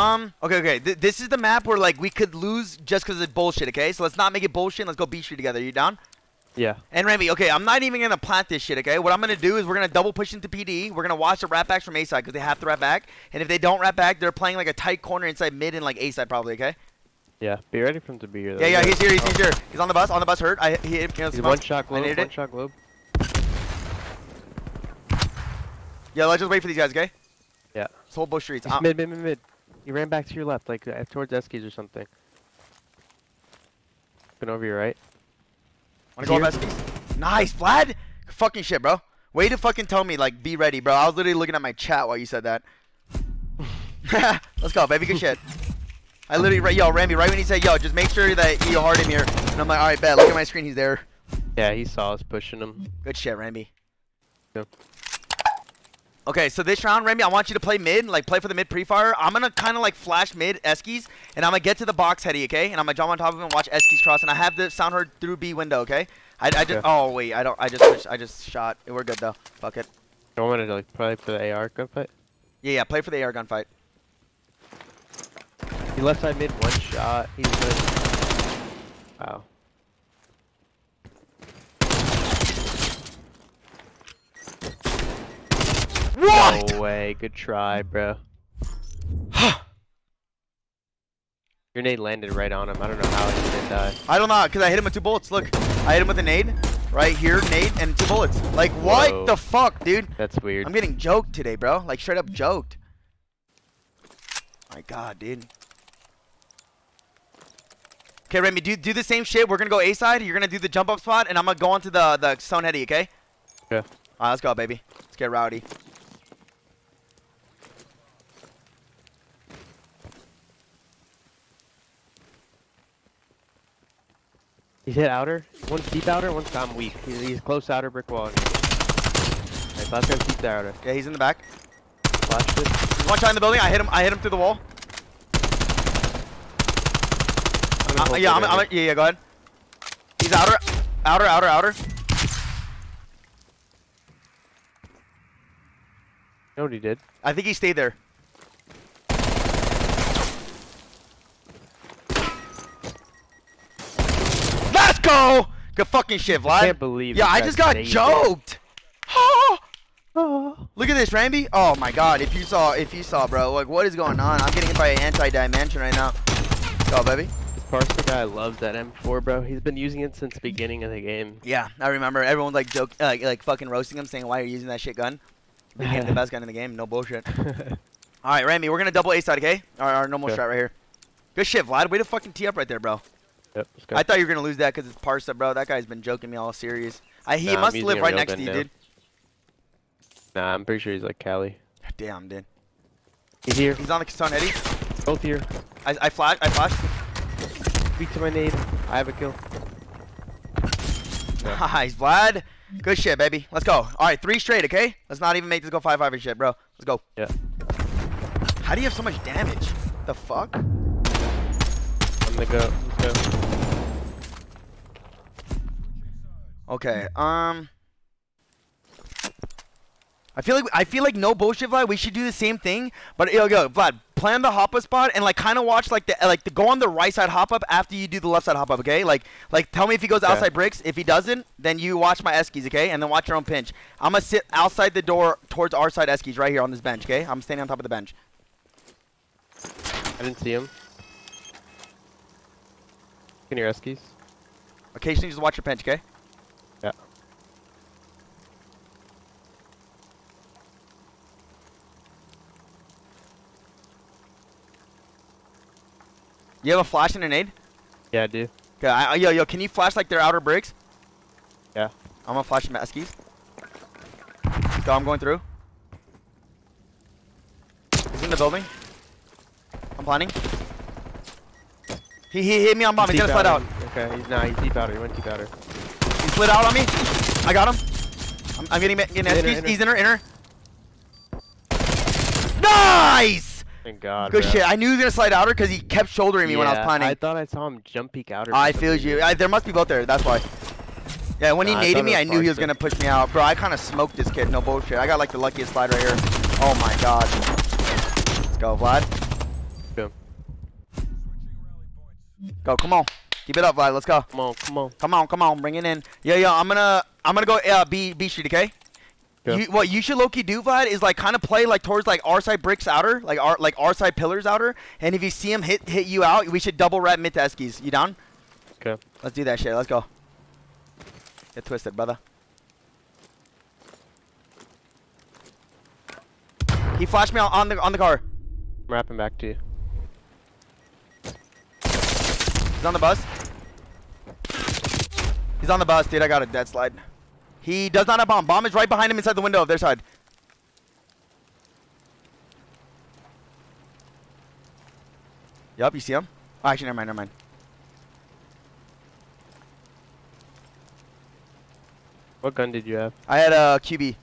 Um. Okay. Okay. Th this is the map where like we could lose just because of bullshit. Okay. So let's not make it bullshit. Let's go B Street together. You down? Yeah. And Remy, okay, I'm not even gonna plant this shit, okay? What I'm gonna do is we're gonna double push into PD. We're gonna watch the rat backs from A side because they have to rat back. And if they don't rat back, they're playing like a tight corner inside mid and like A side probably, okay? Yeah. Be ready for him to be here. Though. Yeah, yeah, he's here, he's, Oh. he's here. He's on the bus, on the bus hurt. I he hit him. He's one shot globe. One it. shot globe. Yeah, let's just wait for these guys, okay? Yeah. Let's hold bush streets. Mid, mid, mid, mid. He ran back to your left, like uh, towards Eskies or something. Been over your right. wanna go up SPs? Nice, Vlad. Fucking shit, bro. Way to fucking tell me, like, be ready, bro. I was literally looking at my chat while you said that. Let's go, baby. Good shit. I literally, right, yo, Randy, right when he said, yo, just make sure that you hard him here. And I'm like, all right, bet. Look at my screen. He's there. Yeah, he saw us pushing him. Good shit, Ramby. Yep. Okay, so this round, Remy, I want you to play mid, like play for the mid pre-fire. I'm gonna kind of like flash mid Eskies, and I'm gonna get to the box heady, okay? And I'm gonna jump on top of him and watch Eskies cross, and I have the sound heard through B window, okay? I, I just, Okay. oh wait, I don't, I just, switched, I just shot. We're good though. Fuck it. I wanted to like play for the AR gunfight. Yeah, yeah, play for the air gunfight. He left side mid, one shot. He's good. Wow. What? No way. Good try, bro. Grenade landed right on him. I don't know how he didn't die. I don't know, cause I hit him with two bullets. Look, I hit him with a nade, right here, nade, and two bullets. Like what Whoa. the fuck, dude? That's weird. I'm getting joked today, bro. Like straight up joked. My God, dude. Okay, Remy, do do the same shit. We're gonna go A side. You're gonna do the jump up spot, and I'm gonna go onto the the stone heady. Okay? Yeah. All right, let's go, baby. Let's get rowdy. He's hit outer. One's deep outer, one's I'm weak. He's, he's close outer brick wall. Nice, last guy's deep outer. Yeah, he's in the back. Flash this. There's one shot in the building. I hit him. I hit him through the wall. I'm Uh, yeah, it I'm, I'm, yeah, yeah. Go ahead. He's outer, outer, outer, outer. You know what he did? I think he stayed there. Let's go! Good fucking shit, Vlad. I can't believe Yeah, I just got joked. Look at this, Ramby. Oh my god, if you saw, if you saw, bro, like what is going on? I'm getting hit by an anti-dimension right now. Go, baby. This Parsa guy loves that M4, bro. He's been using it since the beginning of the game. Yeah, I remember everyone like joke, uh, like fucking roasting him, saying why are you using that shit gun? Became the best gun in the game. No bullshit. All right, Ramy, we're gonna double A side, okay? Our, our normal Okay. shot right here. Good shit, Vlad. Way to fucking tee up right there, bro. Yep, let's go. I thought you were gonna lose that because it's Parsa, bro. That guy's been joking me all serious. I, he Nah, must live right next to you, now. dude. Nah, I'm pretty sure he's like Cali. Damn, dude. He's here. He's on the Stone Eddie. Both here. I, I flash. I flash. Beat to my nade. I have a kill. Yeah. Nice, Vlad. Good shit, baby. Let's go. All right, three straight, okay? Let's not even make this go five five and shit, bro. Let's go. Yeah. How do you have so much damage? The fuck? I'm gonna go. Let's go. Okay. Um. I feel like I feel like no bullshit, Vlad. We should do the same thing, but yo, yo, Vlad, plan the hop up spot and like kind of watch like the like the go on the right side hop up after you do the left side hop up. Okay, like like tell me if he goes Okay. outside bricks. If he doesn't, then you watch my eskies. Okay, and then watch your own pinch. I'm gonna sit outside the door towards our side eskies right here on this bench. Okay, I'm standing on top of the bench. I didn't see him. Can you Eskies? Occasionally, just watch your pinch. Okay. Yeah. You have a flash and a aid? Yeah, I do. Okay, I, yo, yo, can you flash like their outer bricks? Yeah. I'm gonna flash some eskies. Go, I'm going through. He's in the building. I'm planning. He, he hit me on bomb. He's Deep gonna slide out. Okay, he's nah, he's deep outer. He went deep outer. He slid out on me. I got him. I'm, I'm getting, getting inner. He's inner, inner. Thank God. Good bro. shit. I knew he was gonna slide outer because he kept shouldering me when I was Yeah, planning. I thought I saw him jump peek outer. I feel reason. you. I, there must be both there. That's why. Yeah, when he Nah, I naded me, I knew he was gonna push me out, bro. I kind of smoked this kid. No bullshit. I got like the luckiest slide right here. Oh my god. Let's go, Vlad. Go, come on. Keep it up, Vlad. Let's go. Come on, come on. Come on, come on. Bring it in. Yeah, yeah. I'm gonna, I'm gonna go uh, B, B street, okay? You, what you should low-key do, Vlad, is like kind of play like towards like our side bricks outer, like our like our side pillars outer, and if you see him hit hit you out, we should double wrap mid to Eskies. You down? Okay. Let's do that shit. Let's go. Get twisted, brother. He flashed me on- on the on the car. I'm wrapping back to you. He's on the bus. He's on the bus, dude. I got a dead slide. He does not have bomb. Bomb is right behind him inside the window of their side. Yup, you see him? Oh, actually, never mind, never mind. What gun did you have? I had a QB.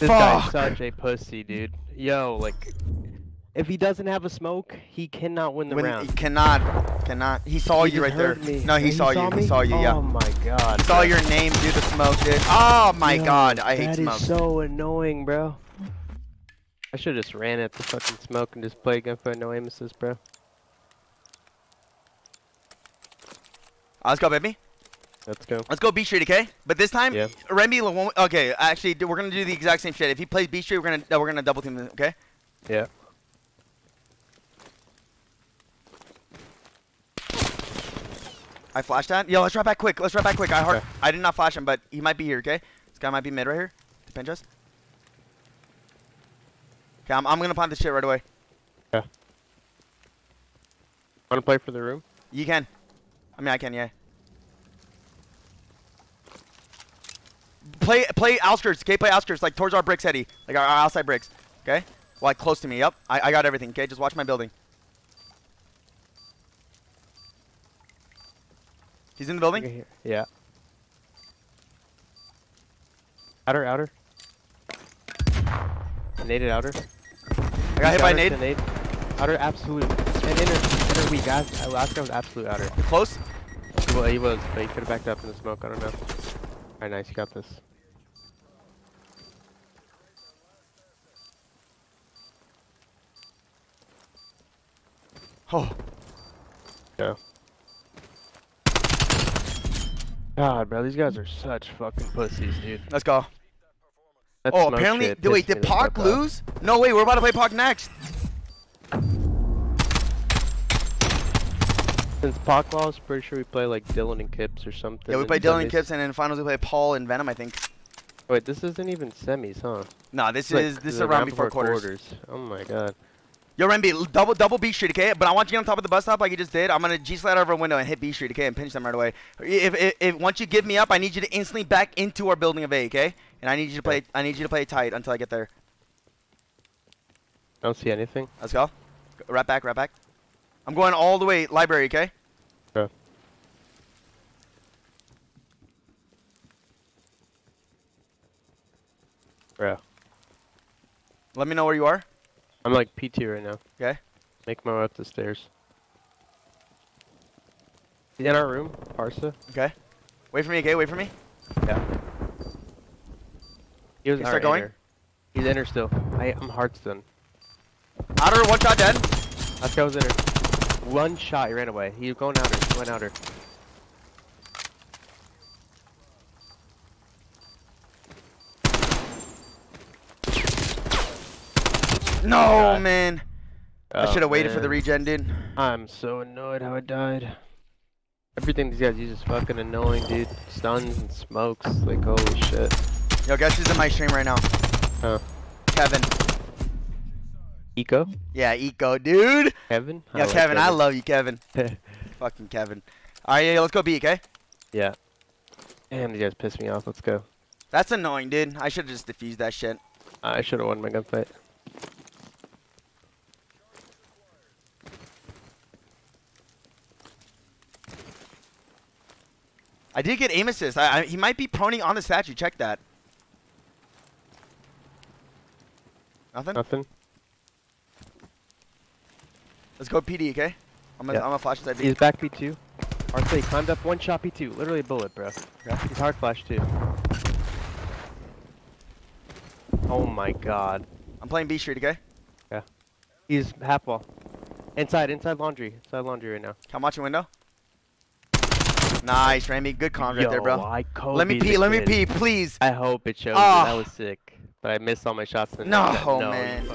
This guy's Fuck. such a pussy, dude. Yo, like, if he doesn't have a smoke, he cannot win the When round. he cannot, cannot. He saw He you right there. me. No, he, Oh, saw, you. me? He saw you. Yeah. Oh my god. He saw your name do the smoke, dude. Oh my Yo, god, I hate that smoke. is so annoying, bro. I should have just ran at the fucking smoke and just played gunfight no aim assist, bro. Let's go, baby. Let's go. Let's go B Street, okay? But this time, Yeah. Remy, won't- okay, actually, we're gonna do the exact same shit. If he plays B Street, we're gonna uh, we're gonna double team, him, okay? Yeah. I flashed that. Yo, let's drop back quick. Let's drop back quick. I heart. Okay. I did not flash him, but he might be here, okay? This guy might be mid right here to pinch us. Okay, I'm, I'm gonna plant this shit right away. Yeah. Wanna play for the room? You can. I mean, I can, yeah. Play play outskirts, okay? Play outskirts, like towards our bricks, Eddie. Like our, our outside bricks, okay? Like close to me, yep. I, I got everything, okay? Just watch my building. He's in the building? Yeah. Outer, outer. Naded outer. I got hit by a Outer to nade. nade. Outer absolute. And inner, inner weak. Last guy was absolute outer. Close? Well, he was, but he could have backed up in the smoke. I don't know. Alright, nice. You got this. Oh, Go. God, bro, these guys are such fucking pussies, dude. let's go. That oh, apparently, shit wait, did the Pac lose? No, wait, we're about to play Pac next. Since Pac lost, pretty sure we play like Dylan and Kips or something. Yeah, we play Dylan and semis. Kips, and in finals we play Paul and Venom, I think. Wait, this isn't even semis, huh? Nah, this It's like is this is the a round before quarters. Oh my god. Yo, Remby, double double B Street, okay? But I want you to get on top of the bus stop like you just did. I'm gonna G slide over a window and hit B Street, okay, and pinch them right away. If, if, if once you give me up, I need you to instantly back into our building of A, okay? And I need you to play Okay. I need you to play tight until I get there. I don't see anything. Let's go. Go- Right back, right back. I'm going all the way library, okay? Okay. Bro. Let me know where you are. I'm like PT right now. Okay. Make my way up the stairs. He's in our room, Parsa. Okay. Wait for me, okay? Wait for me. Yeah. He was start going? inner. He's inner still. I, I'm Hearthstone. Outer, one shot dead. Guy was inner. One shot, he ran away. He was going outer. He went outer. No, oh, God. man. I Oh, should have waited for the regen, dude. I'm so annoyed how I died. Everything these guys use is fucking annoying, dude. Stuns and smokes. Like, holy shit. Yo, guess who's in my stream right now? Huh. Kevin. Eco? Yeah, Eco, dude. Kevin? Yeah, Kevin, Kevin, I love you, Kevin. Fucking Kevin. Alright, yeah, let's go B, okay? Yeah. Damn, you guys pissed me off. Let's go. That's annoying, dude. I should have just defused that shit. I should have won my gunfight. I did get aim assist. I, I, he might be proning on the statue. Check that. Nothing? Nothing. Let's go PD, okay? I'm gonna, Yeah. I'm gonna flash inside B. He's back P2. R3, climbed up one shot P2. Literally a bullet, bro. He's hard flash too. Oh my god. I'm playing B Street, okay? Yeah. He's half wall. Inside, inside laundry. Inside laundry right now. I'm watching window. Nice, Remy. Good con right there, bro. I Let me pee, let me pee, please. I hope it shows. You. Ah. That was sick. But I missed all my shots. No, no man.